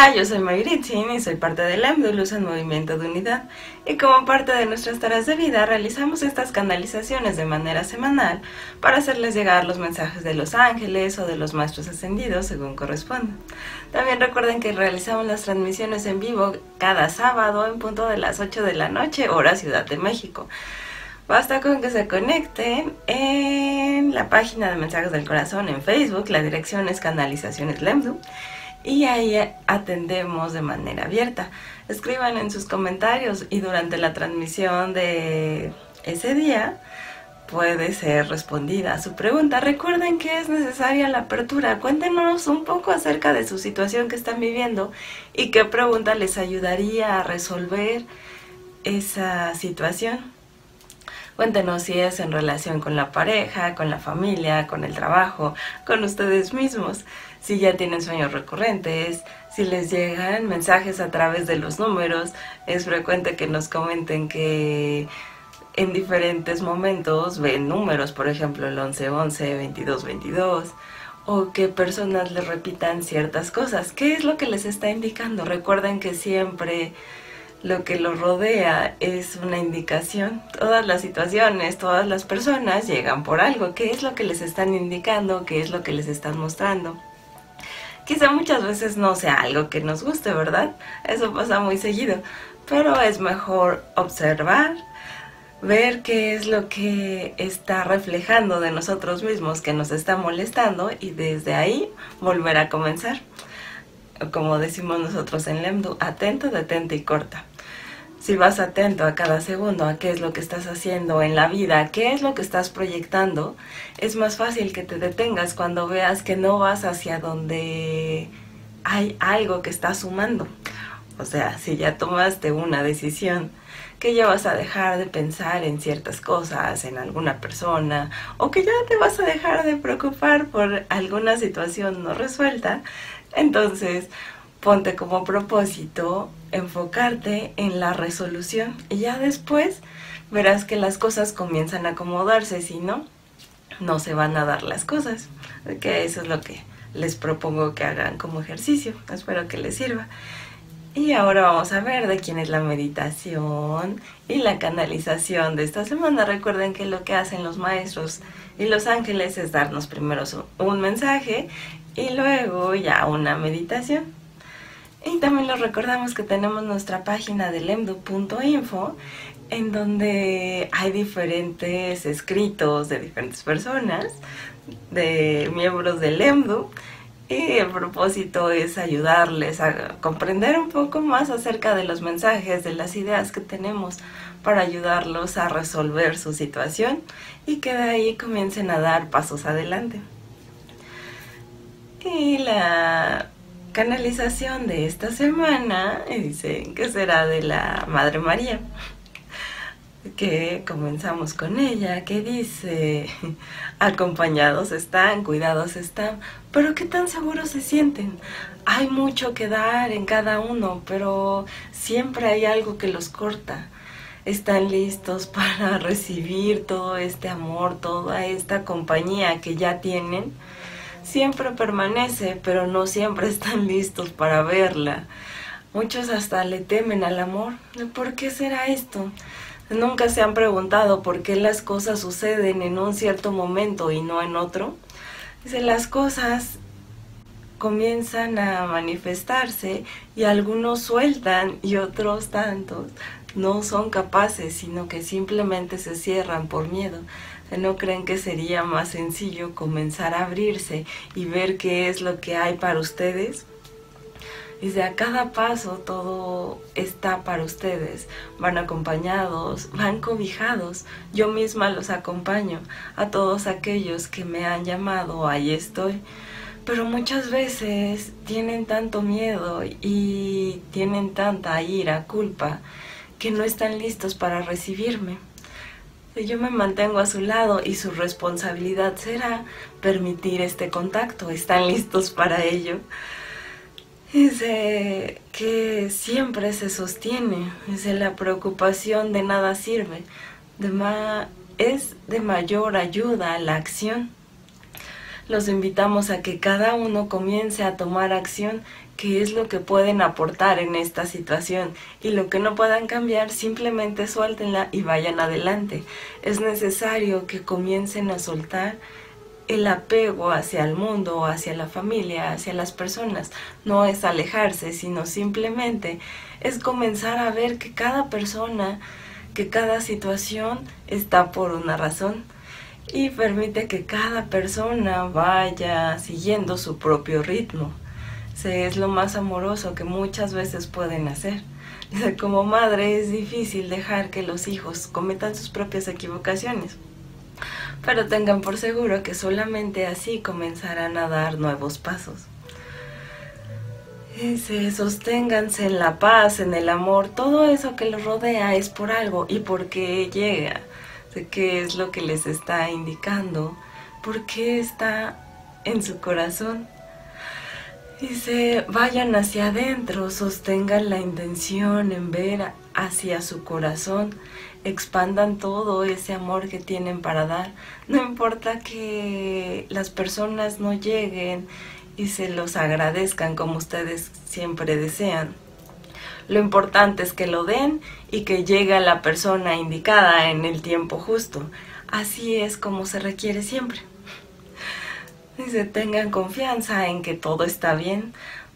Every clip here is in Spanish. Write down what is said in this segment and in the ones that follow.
Hola, yo soy Mayritzin y soy parte del Luz en Movimiento de Unidad. Y como parte de nuestras tareas de vida, realizamos estas canalizaciones de manera semanal para hacerles llegar los mensajes de los ángeles o de los maestros ascendidos según corresponda. También recuerden que realizamos las transmisiones en vivo cada sábado en punto de las 8 de la noche, hora Ciudad de México. Basta con que se conecten en la página de Mensajes del Corazón en Facebook, la dirección es Canalizaciones Lemdu y ahí atendemos de manera abierta. Escriban en sus comentarios y durante la transmisión de ese día puede ser respondida su pregunta. Recuerden que es necesaria la apertura. Cuéntenos un poco acerca de su situación que están viviendo y qué pregunta les ayudaría a resolver esa situación. Cuéntenos si es en relación con la pareja, con la familia, con el trabajo, con ustedes mismos, si ya tienen sueños recurrentes, si les llegan mensajes a través de los números. Es frecuente que nos comenten que en diferentes momentos ven números, por ejemplo el 1111, 2222 o que personas les repitan ciertas cosas. ¿Qué es lo que les está indicando? Recuerden que siempre lo que los rodea es una indicación. Todas las situaciones, todas las personas llegan por algo. ¿Qué es lo que les están indicando? ¿Qué es lo que les están mostrando? Quizá muchas veces no sea algo que nos guste, ¿verdad? Eso pasa muy seguido. Pero es mejor observar, ver qué es lo que está reflejando de nosotros mismos que nos está molestando y desde ahí volver a comenzar. Como decimos nosotros en Lemdu, atento, detente y corta si vas atento a cada segundo a qué es lo que estás haciendo en la vida, qué es lo que estás proyectando, es más fácil que te detengas cuando veas que no vas hacia donde hay algo que está sumando. O sea, si ya tomaste una decisión, que ya vas a dejar de pensar en ciertas cosas, en alguna persona, o que ya te vas a dejar de preocupar por alguna situación no resuelta, entonces ponte como propósito enfocarte en la resolución y ya después verás que las cosas comienzan a acomodarse, si no, no se van a dar las cosas. Que eso es lo que les propongo que hagan como ejercicio. Espero que les sirva. Y ahora vamos a ver de quién es la meditación y la canalización de esta semana. Recuerden que lo que hacen los maestros y los ángeles es darnos primero un mensaje y luego ya una meditación. Y también les recordamos que tenemos nuestra página de lemdu.info en donde hay diferentes escritos de diferentes personas, de miembros del Lemdu, y el propósito es ayudarles a comprender un poco más acerca de los mensajes, de las ideas que tenemos para ayudarlos a resolver su situación y que de ahí comiencen a dar pasos adelante. Y la canalización de esta semana dice que será de la Madre María. Que comenzamos con ella, que dice, acompañados están, cuidados están, pero ¿qué tan seguros se sienten? Hay mucho que dar en cada uno, pero siempre hay algo que los corta. Están listos para recibir todo este amor, toda esta compañía que ya tienen siempre permanece, pero no siempre están listos para verla. Muchos hasta le temen al amor. ¿Por qué será esto? Nunca se han preguntado por qué las cosas suceden en un cierto momento y no en otro. Dice, las cosas comienzan a manifestarse y algunos sueltan y otros tantos no son capaces, sino que simplemente se cierran por miedo. ¿No creen que sería más sencillo comenzar a abrirse y ver qué es lo que hay para ustedes? Dice, a cada paso todo está para ustedes. Van acompañados, van cobijados. Yo misma los acompaño. A todos aquellos que me han llamado, ahí estoy. Pero muchas veces tienen tanto miedo y tienen tanta ira, culpa, que no están listos para recibirme. Yo me mantengo a su lado y su responsabilidad será permitir este contacto. ¿Están listos para ello? Dice que siempre se sostiene. Dice la preocupación de nada sirve. De es de mayor ayuda a la acción. los invitamos a que cada uno comience a tomar acción, que es lo que pueden aportar en esta situación y lo que no puedan cambiar, simplemente suéltenla y vayan adelante. Es necesario que comiencen a soltar el apego hacia el mundo, hacia la familia, hacia las personas. No es alejarse, sino simplemente es comenzar a ver que cada persona, que cada situación está por una razón y permite que cada persona vaya siguiendo su propio ritmo. Es lo más amoroso que muchas veces pueden hacer. Como madre es difícil dejar que los hijos cometan sus propias equivocaciones, pero tengan por seguro que solamente así comenzarán a dar nuevos pasos. Se sosténganse en la paz, en el amor, todo eso que los rodea es por algo y porque llega de qué es lo que les está indicando, por qué está en su corazón. Se vayan hacia adentro, sostengan la intención en ver hacia su corazón, expandan todo ese amor que tienen para dar. No importa que las personas no lleguen y se los agradezcan como ustedes siempre desean. Lo importante es que lo den y que llegue a la persona indicada en el tiempo justo. Así es como se requiere siempre. Se tengan confianza en que todo está bien.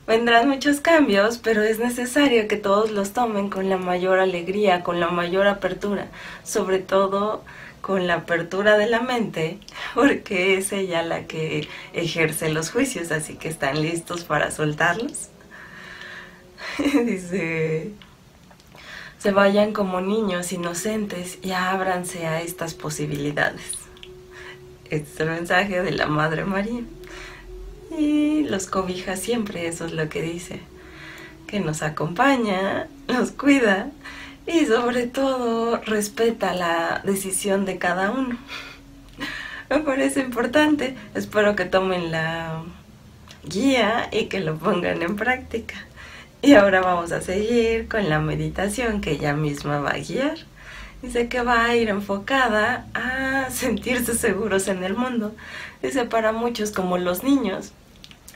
Vendrán muchos cambios, pero es necesario que todos los tomen con la mayor alegría, con la mayor apertura, sobre todo con la apertura de la mente, porque es ella la que ejerce los juicios, así que están listos para soltarlos. Dice, se vayan como niños inocentes y ábranse a estas posibilidades. Este es el mensaje de la Madre María. Y los cobija siempre, eso es lo que dice. Que nos acompaña, nos cuida y sobre todo respeta la decisión de cada uno. Me parece importante. Espero que tomen la guía y que lo pongan en práctica. Y ahora vamos a seguir con la meditación que ella misma va a guiar. Dice que va a ir enfocada a sentirse seguros en el mundo. Dice para muchos como los niños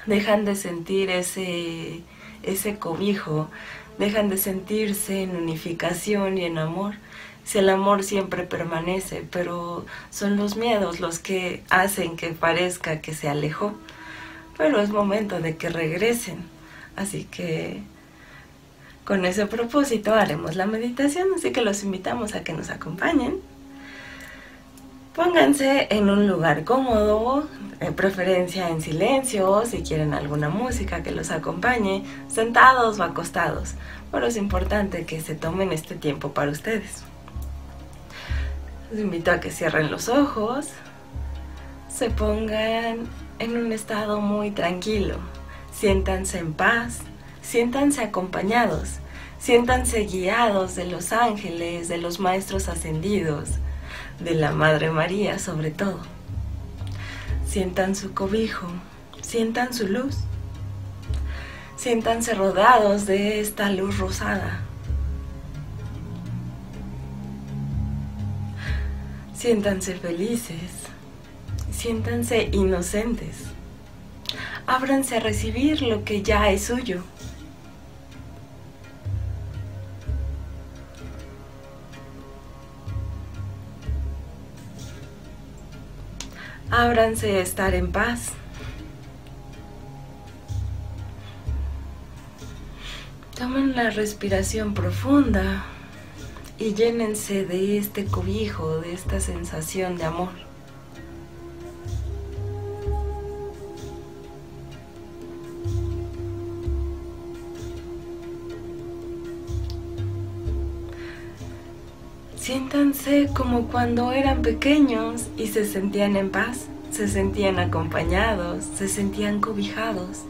dejan de sentir ese, ese cobijo, dejan de sentirse en unificación y en amor. Si el amor siempre permanece, pero son los miedos los que hacen que parezca que se alejó. Pero es momento de que regresen. Así que con ese propósito haremos la meditación, así que los invitamos a que nos acompañen. Pónganse en un lugar cómodo, de preferencia en silencio, si quieren alguna música que los acompañe, sentados o acostados. Pero es importante que se tomen este tiempo para ustedes. Los invito a que cierren los ojos, se pongan en un estado muy tranquilo, siéntanse en paz Siéntanse acompañados, siéntanse guiados de los ángeles, de los maestros ascendidos, de la Madre María sobre todo. Sientan su cobijo, sientan su luz. Siéntanse rodeados de esta luz rosada. Siéntanse felices, siéntanse inocentes. Ábranse a recibir lo que ya es suyo. Ábranse a estar en paz. Tomen la respiración profunda y llénense de este cobijo, de esta sensación de amor. Como cuando eran pequeños y se sentían en paz, se sentían acompañados, se sentían cobijados.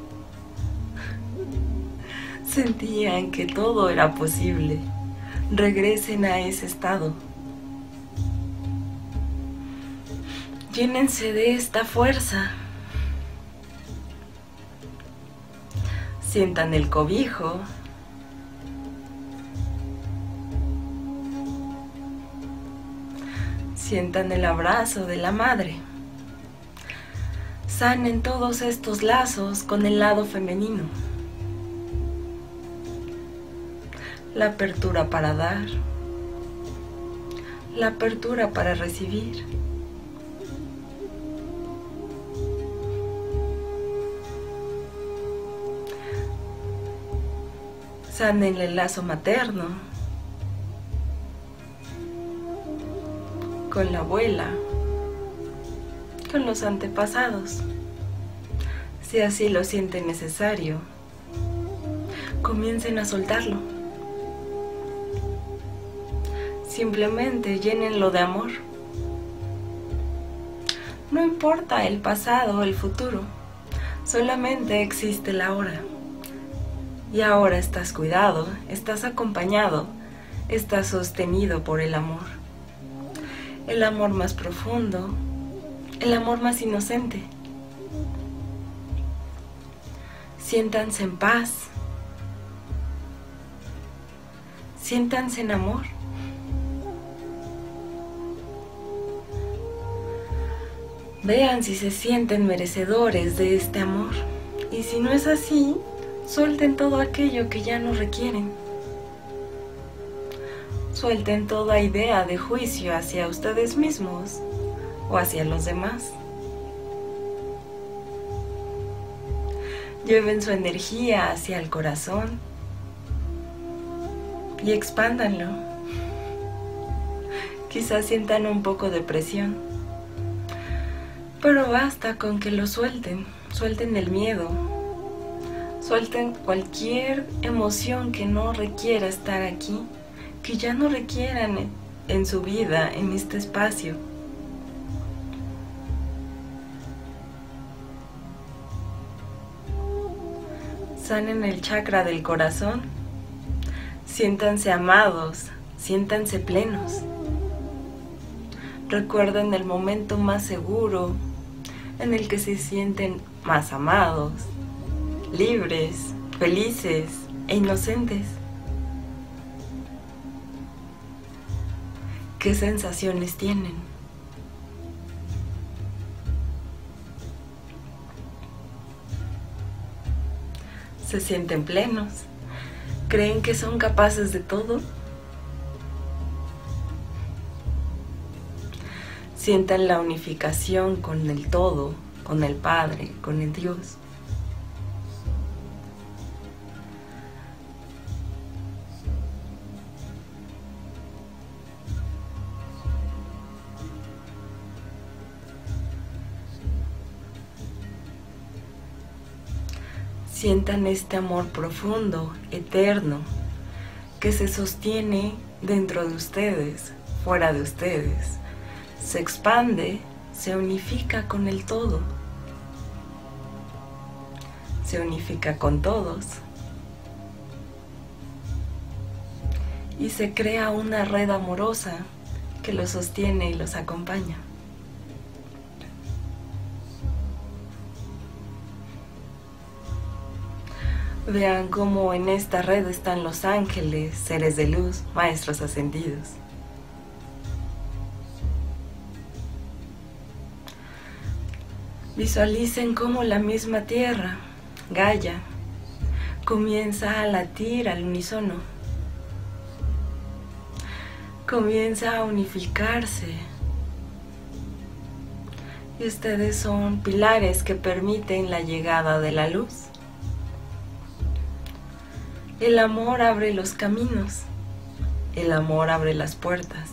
Sentían que todo era posible. Regresen a ese estado. Llénense de esta fuerza. Sientan el cobijo, Sientan el abrazo de la madre. Sanen todos estos lazos con el lado femenino. La apertura para dar. La apertura para recibir. Sanen el lazo materno con la abuela, con los antepasados, si así lo sienten necesario. Comiencen a soltarlo. Simplemente llénenlo de amor. No importa el pasado o el futuro, solamente existe la hora. Y ahora estás cuidado, estás acompañado, estás sostenido por el amor. El amor más profundo, el amor más inocente. Siéntanse en paz. Siéntanse en amor. Vean si se sienten merecedores de este amor. Y si no es así, suelten todo aquello que ya no requieren. Suelten toda idea de juicio hacia ustedes mismos o hacia los demás. Lleven su energía hacia el corazón y expándanlo. Quizás sientan un poco de presión, pero basta con que lo suelten, suelten el miedo, suelten cualquier emoción que no requiera estar aquí, que ya no requieran en su vida, en este espacio. sanen el chakra del corazón. Siéntanse amados, siéntanse plenos. Recuerden el momento más seguro en el que se sienten más amados, libres, felices e inocentes. ¿Qué sensaciones tienen? se sienten plenos, creen que son capaces de todo. Sientan la unificación con el todo, con el Padre, con el Dios. Sientan este amor profundo, eterno, que se sostiene dentro de ustedes, fuera de ustedes. Se expande, se unifica con el todo. Se unifica con todos. Y se crea una red amorosa que los sostiene y los acompaña. Vean cómo en esta red están los ángeles, seres de luz, maestros ascendidos. Visualicen cómo la misma tierra, Gaia, comienza a latir al unísono. Comienza a unificarse. Y ustedes son pilares que permiten la llegada de la luz. El amor abre los caminos. El amor abre las puertas.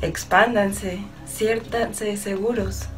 Expándanse, siéntanse seguros.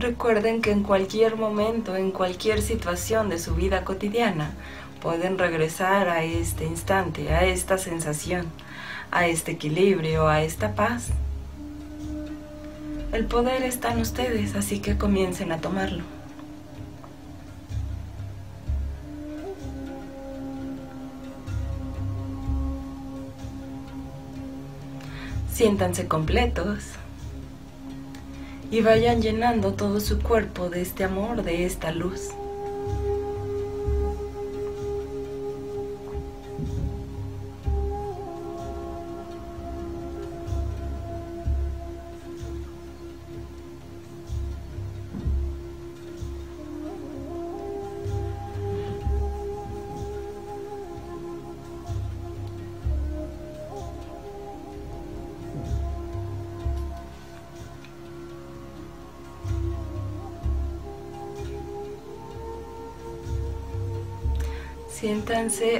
Recuerden que en cualquier momento, en cualquier situación de su vida cotidiana, pueden regresar a este instante, a esta sensación, a este equilibrio, a esta paz. El poder está en ustedes, así que comiencen a tomarlo. Siéntanse completos y vayan llenando todo su cuerpo de este amor, de esta luz.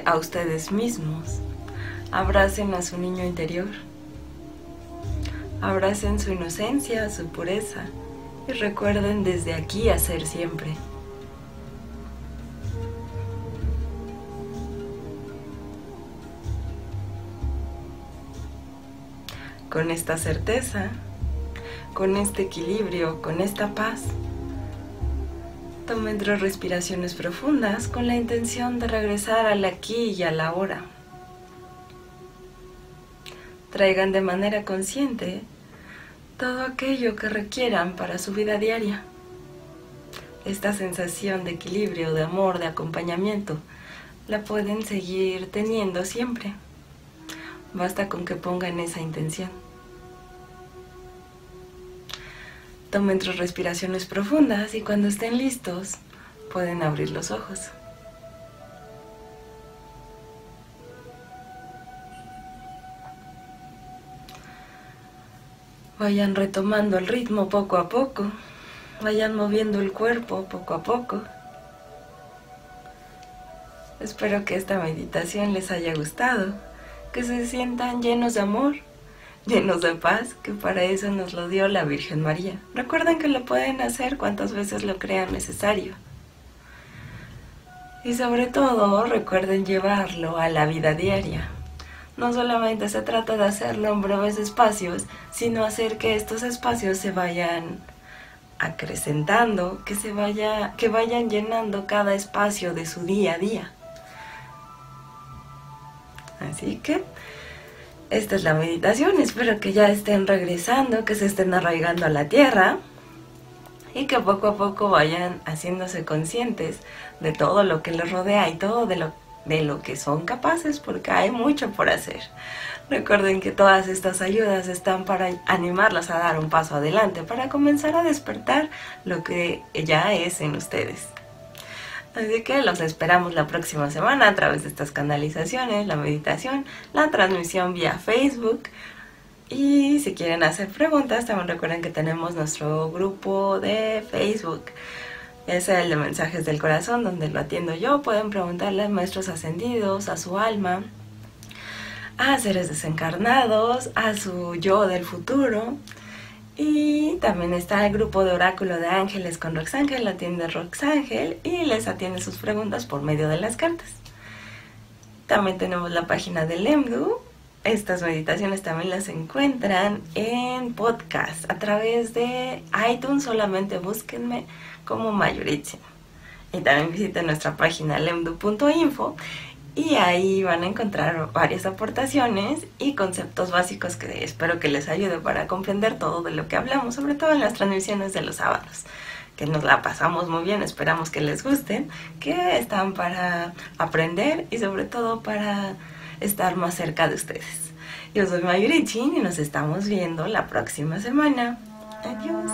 A ustedes mismos. Abracen a su niño interior. Abracen su inocencia, su pureza y recuerden desde aquí hacer siempre. Con esta certeza, con este equilibrio, con esta paz, Tomen tres respiraciones profundas con la intención de regresar al aquí y a la hora. Traigan de manera consciente todo aquello que requieran para su vida diaria. Esta sensación de equilibrio, de amor, de acompañamiento, la pueden seguir teniendo siempre. Basta con que pongan esa intención. Tomen tres respiraciones profundas y cuando estén listos pueden abrir los ojos. Vayan retomando el ritmo poco a poco. Vayan moviendo el cuerpo poco a poco. Espero que esta meditación les haya gustado, que se sientan llenos de amor llenos de paz, que para eso nos lo dio la Virgen María. Recuerden que lo pueden hacer cuantas veces lo crean necesario. Y sobre todo, recuerden llevarlo a la vida diaria. No solamente se trata de hacerlo en breves espacios, sino hacer que estos espacios se vayan acrecentando, que se vaya, que vayan llenando cada espacio de su día a día. Así que esta es la meditación. Espero que ya estén regresando, que se estén arraigando a la tierra y que poco a poco vayan haciéndose conscientes de todo lo que les rodea y todo de lo, de lo que son capaces, porque hay mucho por hacer. Recuerden que todas estas ayudas están para animarlas a dar un paso adelante, para comenzar a despertar lo que ya es en ustedes. Así que los esperamos la próxima semana a través de estas canalizaciones, la meditación, la transmisión vía Facebook. Y si quieren hacer preguntas, también recuerden que tenemos nuestro grupo de Facebook. Es el de mensajes del corazón, donde lo atiendo yo. Pueden preguntarle a maestros ascendidos, a su alma, a seres desencarnados, a su yo del futuro. Y también está el grupo de oráculo de ángeles con Roxángel, la atiende Roxángel y les atiende sus preguntas por medio de las cartas. También tenemos la página del EMDU. Estas meditaciones también las encuentran en podcast a través de iTunes. Solamente búsquenme como Mayoritza. Y también visiten nuestra página lemdu.info y ahí van a encontrar varias aportaciones y conceptos básicos que espero que les ayude para comprender todo de lo que hablamos, sobre todo en las transmisiones de los sábados, que nos la pasamos muy bien, esperamos que les gusten, que están para aprender y sobre todo para estar más cerca de ustedes. Yo soy Mayurichin y nos estamos viendo la próxima semana. Adiós.